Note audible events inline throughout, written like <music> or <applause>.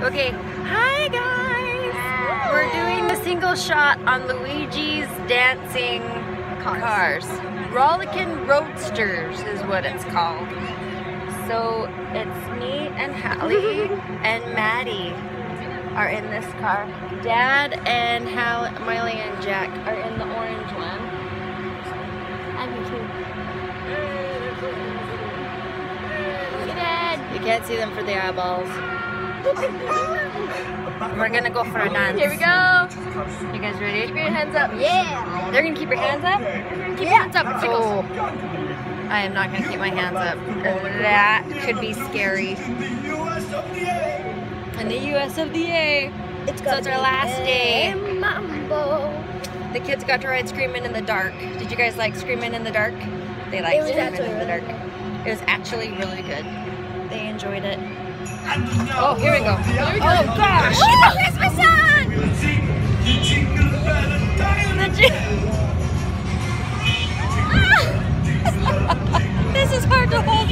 Okay, hi guys! We're doing the single shot on Luigi's dancing cars. Rollickin' Roadsters is what it's called. So it's me and Hallie <laughs> and Maddie are in this car. Dad and Hal, Miley and Jack are in the orange one. I'm too. Look at Dad. You can't see them for the eyeballs. We're gonna go for a dance. Here we go. You guys ready? Keep your hands up. Yeah. They're gonna keep your hands up? Keep your hands up. Oh. I am not gonna keep my hands up. That could be scary. In the US of the A. It's So it's our last day. Mambo. The kids got to ride Screaming in the Dark. Did you guys like Screaming in the Dark? They liked was Screaming actually in the Dark. It was actually really good. They enjoyed it. Oh, here we go. Here we go. Oh gosh! Oh, Christmas song! The j- <laughs> this is hard to hold.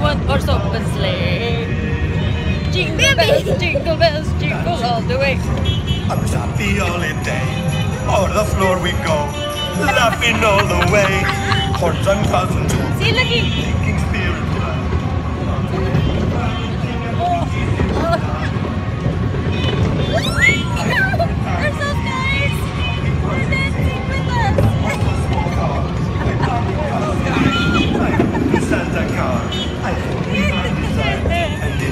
One horse open sleigh. Jingle bells, jingle bells, jingle all the way. A happy holiday. On the floor we go, laughing all the way. Horns and cousins, See, looky.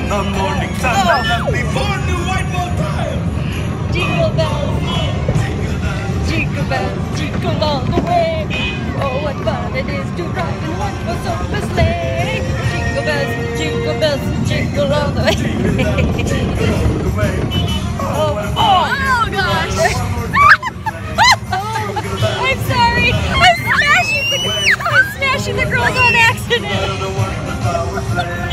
The morning, Santa left oh. me for new white bow tie. Jingle bells, jingle bells, jingle all the way. Oh, what fun it is to ride in one horse open sleigh. Jingle bells, jingle bells, jingle all the way. All the way. oh, oh. Oh gosh! <laughs> I'm sorry. I'm smashing the I'm smashing the girls on accident.